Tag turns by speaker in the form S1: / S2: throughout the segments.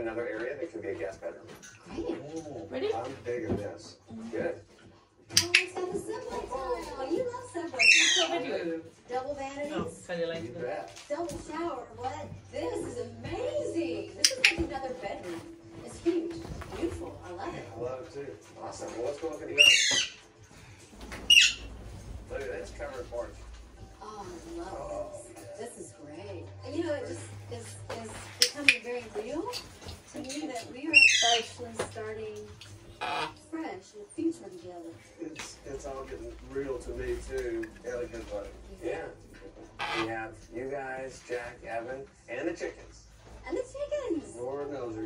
S1: another area that could be a guest bedroom.
S2: Great.
S3: Ooh,
S4: Ready?
S3: I'm digging this.
S1: Good.
S2: Oh, it's got a subway tile. You love subway tiles. Double
S4: Oh,
S2: vanities,
S4: tell you
S3: You
S4: later.
S3: bet.
S2: double shower. What? This is amazing. This is like another bedroom. It's huge. Beautiful. I love it.
S3: I love it too.
S1: Awesome. Well, let's go look at the other. Look at this covered porch.
S2: Oh, I love this. Oh. This is great. And you know, it just is, is becoming very real to me that we are actually starting fresh and future together.
S3: It's it's all getting real to me too. Elegant way.
S1: Yeah. We have you guys, Jack, Evan, and the chickens.
S2: And the chickens.
S3: Lord knows,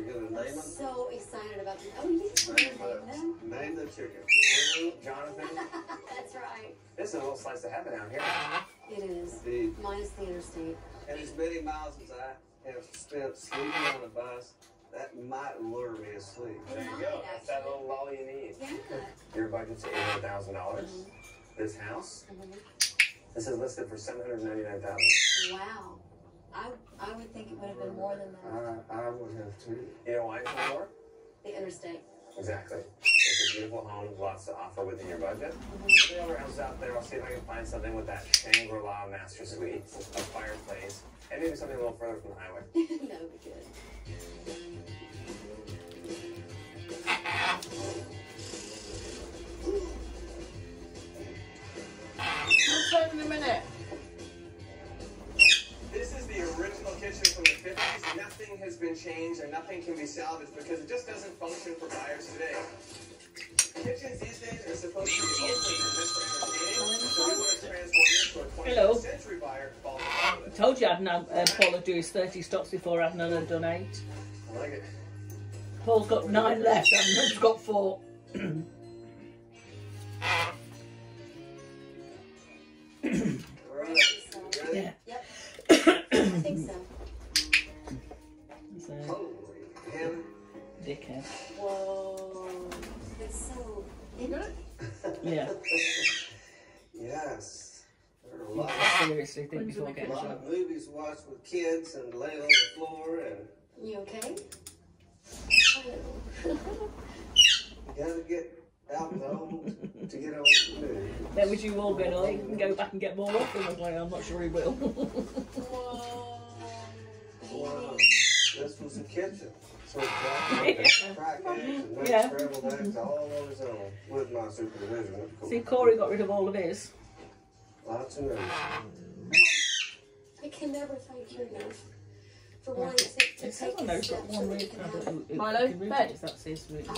S2: I'm so excited about them. Oh, you just want to
S3: Name
S2: name them?
S3: the, name the chicken.
S1: Drew, Jonathan.
S2: That's right.
S1: This is a little slice of heaven out here.
S2: It is.
S3: The,
S2: Minus the interstate.
S3: and as many miles as I have spent sleeping on a bus, that might lure me asleep.
S1: There you go. That's that little lull you need.
S2: Yeah.
S1: Your budget's eight hundred thousand dollars. This house,
S2: Mhm.
S1: this is listed for 799,000.
S2: Wow. I, I would think it would have been more than that.
S3: I, I would have too.
S1: You know why it's more?
S2: The interstate.
S1: Exactly. It's a beautiful home, lots to offer within your budget. The other houses out there, I'll see if I can find something with that Shangri-La master suite, a fireplace, and maybe something a little further from the highway.
S2: that would be good.
S1: Nothing can be salvaged because it just doesn't function for buyers today. Kitchens these days are supposed to be open and meant for entertaining, so we want to transform this to a 21st
S4: Hello.
S1: century buyer who falls in love with it.
S4: Told you I'd now uh, Paul would do his 30 stops before had done eight.
S1: I like it.
S4: Paul's got nine left, Adnan's got four. dickhead.
S2: Whoa. It's so. It,
S4: Yeah.
S3: Yes. There are a lot,
S4: Seriously, think before
S3: a
S4: getting
S3: lot
S4: shot.
S3: of movies watched with kids and laying on the floor and
S2: you okay?
S3: you gotta get out the home to get on the move.
S4: Then was you all going, oh, you can go back and get more off him. I was like, I'm not sure he will.
S2: Whoa.
S3: Wow. This was a kitchen. So Jack crack eggs and make
S4: Yeah.
S3: scrambled eggs all on his own with my supervision, of course.
S4: See, Corey got rid of all of his.
S3: Lots of news.
S2: I can never thank you enough for wanting to, to
S4: It says
S2: take
S4: on there
S2: a
S4: it's
S2: step
S4: got one
S2: so
S4: read.
S2: we
S4: I
S2: can
S4: don't know. it-
S5: Milo,
S4: you can read
S5: bed.
S4: it, That's his route.
S2: have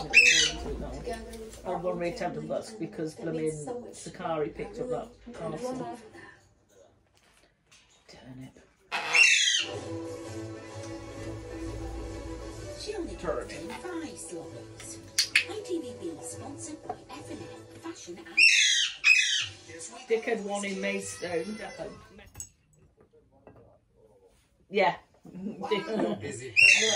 S4: No.
S2: together.
S4: One reattempt, but that's because
S2: That means
S4: blooming
S2: so much.
S4: Sakari picked up that
S2: I
S4: castle.
S2: love that.
S4: Turnip.
S6: Johnny Turkey Fries Lovers. ITVB sponsored by F&F Fashion and
S4: Dickhead one in Maidstone Yeah. Dick-
S7: Busy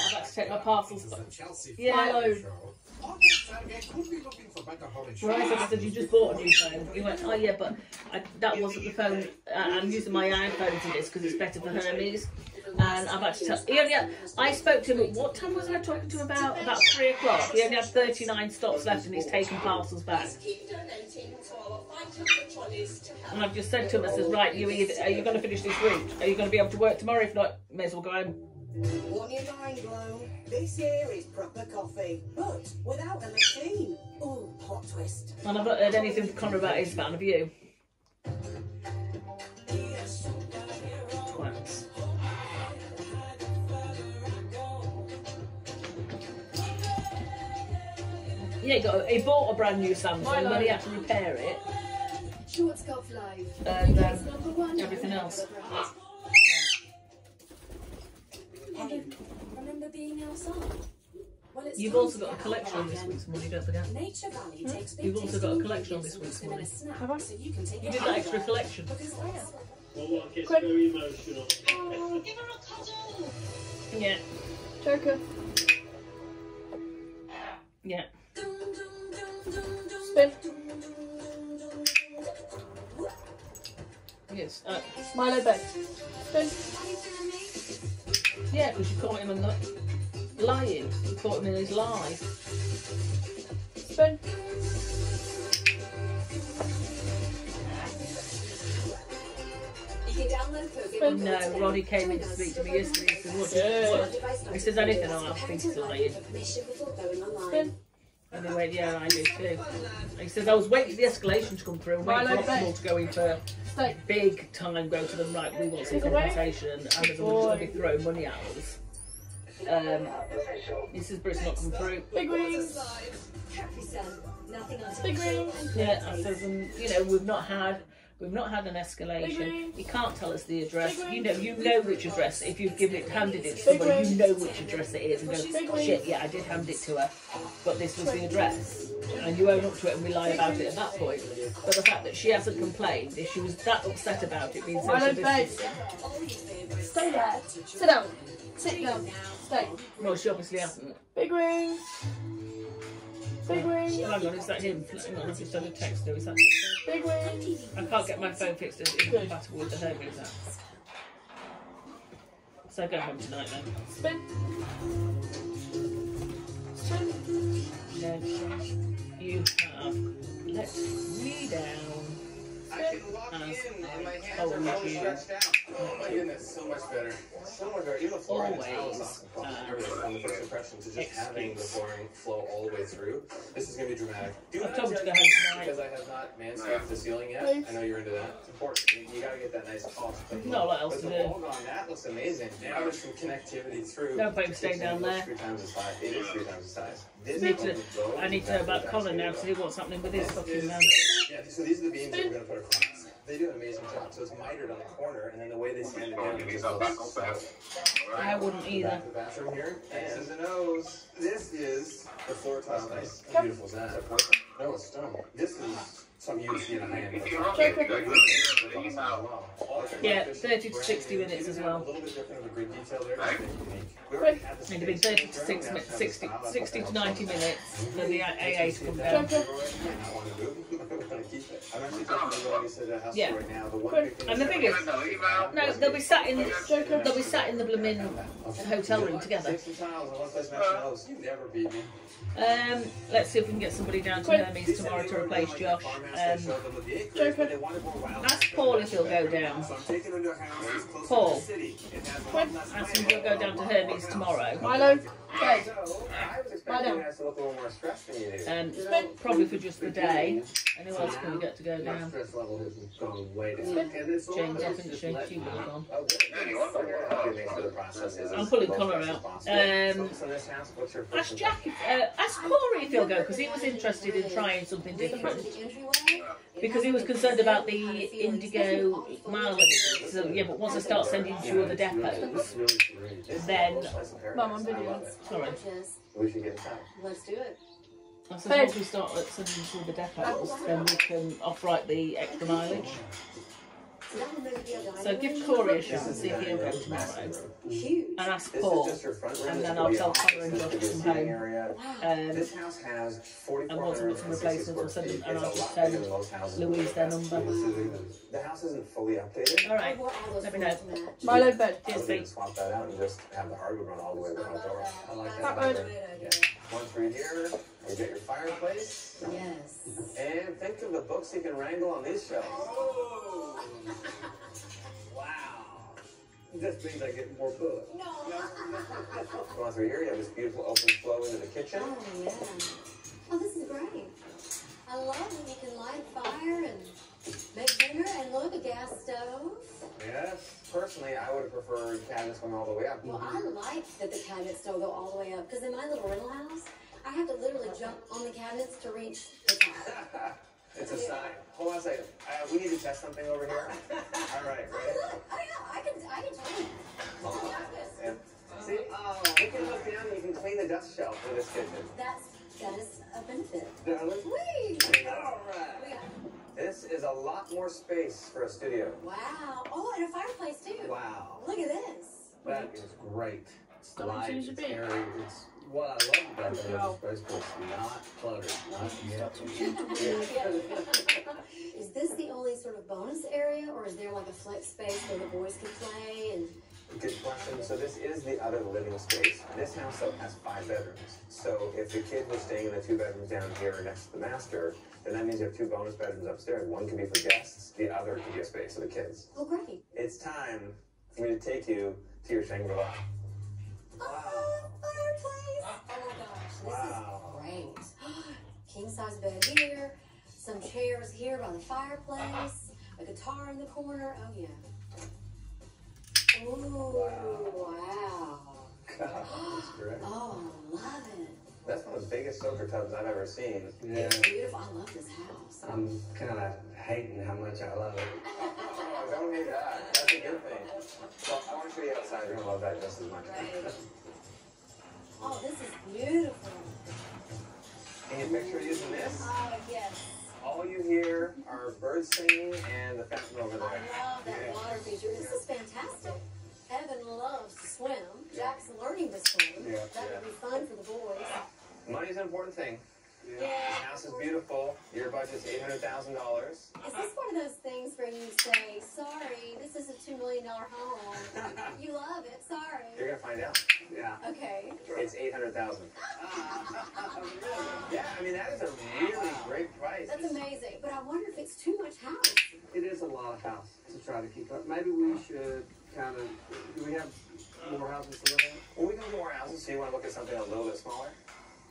S4: I've had to take my parcels
S7: This is
S4: back.
S7: the Chelsea
S4: Yeah.
S7: Football Show. August Saturday could be looking for better holiday
S4: Right, I said, you just bought a new phone. He went, oh yeah, but I, that wasn't the phone. Uh, I'm using my iPhone to this because it's better for Hermes. And I've had to tell. He only had, I spoke to him. What time was I talking to him about? About three o'clock. He only had 39 stops left, and he's taken parcels back.
S6: keep donating to our Fight Up the Trolleys to help.
S4: And I've just said to him, I says, right, you either are you going to finish this route? Are you going to be able to work tomorrow? If not, may as well go home.
S8: On your mind, Glow. This here is proper coffee, but without a machine. Ooh, plot twist.
S4: And I've not heard anything from Connor about his van. Have you? Yeah, he, got, he bought a brand new Samsung,
S5: Milo.
S4: then he had to repair it,
S2: Shorts Golf Live.
S4: and um,
S2: one.
S4: everything else.
S2: Hey, remember being outside? Well,
S4: You've also got a collection on this week's money, don't forget.
S2: Nature Valley takes big
S4: You've also got a collection on this week's
S2: within
S4: money.
S5: Have I?
S2: So you can take
S4: You did that extra collection.
S2: Because that's
S9: Well, look, it's
S5: Quick.
S9: very emotional.
S6: Give her a cuddle.
S4: Yeah,
S5: Joker.
S4: yeah.
S5: Spin.
S4: Yes. Uh,
S5: Milo bed. Spin.
S4: yeah, because you caught him and that. lying. He caught him in his lie.
S5: Spin.
S2: You can download Pokemon.
S4: No, Ronnie came in to speak to me yesterday. He said, what, what? He says anything, I'll think he's lying.
S5: Spin.
S4: And he went, yeah, I do too. And he says, I was waiting for the escalation to come through, and waiting for
S5: Milo,
S4: Optimal to go
S5: into
S4: big time, go to them, right, we want some
S5: Take away.
S4: compensation, and there's going to be throwing money at us. Um, he says, but it's not come through.
S5: Big wings.
S2: Nothing on
S5: Big ring.
S4: Yeah, I says, and you know, we've not had we've not had an escalation.
S5: ring.
S4: You can't tell us the address. You know, you know which address. If you've given it, handed it to somebody, you know which address it is, and go,
S5: ring.
S4: shit, yeah, I did hand it to her, but this was the address, and you own up to it, and we lie about it at that point. But the fact that she hasn't complained, if she was that upset about it, means social distancing,
S5: Stay there. Sit down. Sit down. Stay.
S4: well, she obviously hasn't.
S5: Big ring. Big wings.
S4: Hang on, is that him? Hang on, I've just done a text. Is that?
S5: Big wings.
S4: I can't get my phone fixed. It's incompatible with the Hermes app. So go home tonight then.
S5: Spin. Spin.
S4: No, you have let me down.
S1: I can walk in and my hands are fully stretched out. Oh my goodness, so much better. So much better. Even the flooring is
S4: Always,
S1: awesome.
S4: uh,
S1: Everything from the first impression to just having the
S4: excuse.
S1: flooring flow all the way through. This is gonna be dramatic. Do
S4: I've
S1: not
S4: told to
S1: judge
S4: go
S1: me because I have not manscaped the ceiling yet.
S5: Please.
S1: I know you're into that. It's important. You, you gotta get that nice polished clean
S4: Not a lot
S1: look.
S4: else
S1: But
S4: to
S1: the
S4: do.
S1: wall on that looks amazing. Now there's some connectivity through.
S4: No point staying down there.
S1: Three times the size. It is three times the size. This
S4: Need to, I need to know about Colin now to
S1: actually
S4: see what's happening with his fucking man.
S1: yeah, so these are the beams that we're gonna put across. They do an amazing job. So it's mitered on the corner, and then the way they stand it down is just so
S4: I wouldn't either.
S1: Back to the bathroom here, and the nose. This is the floor tile. Nice,
S5: Come.
S1: beautiful is that? No, it's stone. This is something you would see in a high-end hotel.
S5: Joker.
S4: Yeah, 30 to 60 minutes as well.
S1: A little bit different of a grid detail there. just unique. We already had the
S4: Need to be 30 to
S1: during
S4: 6,
S1: that
S4: mi-
S1: kind of
S4: 60, 60 to 90 minutes for the AA to come down.
S5: Joker.
S1: I want to move. I'm going to keep it. I'm actually talking to the ladies at the house
S4: Yeah.
S1: right now. The one
S5: Quick.
S1: big thing
S4: And the
S1: is
S4: thing
S1: that-
S4: is, no, they'll be sat in, they'll be sat in the blooming hotel room together.
S1: 60 tiles in one place matching those. You never beat me.
S4: Um, let's see if we can get somebody down to Hermes tomorrow to replace Josh. Um,
S5: Joker.
S4: ask Paul if he'll go down.
S1: So I'm to a house that's closer
S4: Paul.
S1: to the city. It has a
S5: Quick.
S1: lot less
S4: ask him if he'll go down to Hermes tomorrow.
S5: Milo. Stay.
S1: So I was expecting
S5: Lie down.
S1: you guys to look a little more stressed than you do.
S4: Um,
S1: You
S4: probably for just the day. And who else can we get to go down?
S1: stress level has gone way down.
S5: Spin.
S1: And it's
S4: James, I think Shane Cuba has gone. I'm pulling
S1: low
S4: Connor out. Um,
S1: So- so this house, what's your
S4: Ask Jack, if, uh, ask Corey if he'll go because he was interested in trying something different. Because he was concerned about the indigo mile limit. So yeah, but once I start sending to other depots, then
S5: Mum, on video.
S4: sorry.
S1: We should get.
S2: Let's do it.
S4: I said once we start like, sending to other depots, then we can off-write the extra mileage. So give Corey a shot and see if he'll go tomorrow,
S2: Huge.
S4: and ask Paul.
S1: is just your front room.
S4: and then I'll tell
S1: office.
S4: Connor and Josh
S1: will be
S4: to come home. Um,
S1: This house has
S4: And once I look for replacements,
S1: square
S4: I'll send and I'll just send
S1: than most houses.
S4: Louise their number.
S1: The house isn't fully updated.
S4: All right, let me know.
S5: Milo bed.
S1: I
S4: Cheers,
S1: was gonna
S4: Pete.
S1: swap that out and just have the hardwood run all the way to the front door. I like that.
S5: Backward.
S1: better. Yeah. One for here, you get your fireplace,
S2: Yes.
S1: and think of the books you can wrangle on these shelves. Oh! wow. This means I get more books. Going through here, you have this beautiful open flow into the kitchen.
S2: Oh, yeah. Oh, this is great. I love that you can light a fire and make dinner and look, a gas stove.
S1: Yes, personally, I would have preferred cabinets going all the way up.
S2: Well, I like that the cabinets don't go all the way up because in my little rental house, I have to literally jump on the cabinets to reach the top.
S1: it's a sign. Hold on a second. Uh, we need to test something over here. All right,
S2: Oh,
S1: ready?
S2: look, I, I can, I can tell you. Oh,
S1: And see, oh, you can look down and you can clean the dust shelf in this kitchen.
S2: That's, that is a benefit.
S1: Darling.
S2: Whee!
S1: All right.
S2: We got-
S1: This is a lot more space for a studio.
S2: Wow. Oh, and a fireplace too.
S1: Wow.
S2: Look at this.
S1: That is great. It's light, it's airy, it's what I love about that
S5: Wow.
S1: is it's not cluttered. Not
S2: is this the only sort of bonus area, or is there like a flex space where the boys can play and
S1: Good question. So this is the other living space. This house though has five bedrooms. So if the kid was staying in the two bedrooms down here next to the master, then that means you have two bonus bedrooms upstairs. One could be for guests, the other could be a space for the kids.
S2: Oh, great.
S1: It's time for me to take you to your Shangri-La.
S2: Oh, fireplace. Oh my this
S1: Wow.
S2: is great. King size bed here, some chairs here by the fireplace, a guitar in the corner. Oh yeah. Ooh, wow.
S1: God, that's great.
S2: Oh, I love it.
S1: That's one of the biggest soaker tubs I've ever seen.
S3: Yeah.
S2: It's beautiful. I love this house.
S3: I'm kind of hating how much I love it.
S1: Oh, don't hate that. That's a good thing. Well, I want to show you outside. You're going to love that just as much.
S2: Right. Oh, this is beautiful.
S1: Can you picture using this?
S2: Oh, yes.
S1: All you hear are birds singing and the fountain over there.
S2: I love that
S1: Yeah.
S2: water feature. This is fantastic. Evan loves to swim. Jack's learning to swim.
S3: Yeah,
S2: that would be fun for the boys.
S1: Money's an important thing.
S2: Yeah.
S1: The house is beautiful. Your budget's eight hundred thousand dollars.
S2: Is this one of those things where you say, sorry, this is a $2 million home. You love it, sorry.
S1: You're gonna find out.
S3: Yeah.
S2: Okay.
S1: It's eight hundred thousand. Yeah, I mean that is a really great price.
S2: That's amazing. But I wonder if it's too much house.
S3: It is a lot of house to try to keep up. Maybe we should kind of. Do we have more houses to look at?
S1: Well, we can do more houses, so you want to look at something a little bit smaller,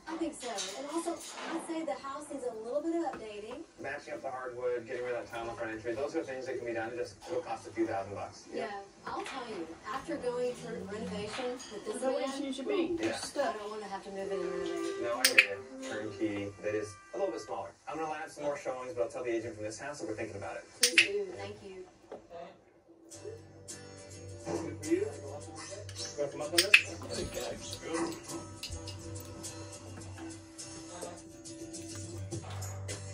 S2: I think so. And also, I'd say the house needs a little bit of updating.
S1: matching up the hardwood, getting rid of that tile in front entry. Those are things that can be done. It just it'll cost a few thousand bucks.
S2: Yeah. I'll tell you, after going through renovation with this
S5: Is that
S2: man,
S5: you should be?
S1: Yeah.
S2: I don't want to have to move in and renovate.
S1: No, I hear you. Turnkey. That is a little bit smaller. I'm gonna line up some more showings, but I'll tell the agent from this house that we're thinking about it.
S2: Please do. Thank you.
S1: Good for you. Want to come up on this?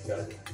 S1: Got it.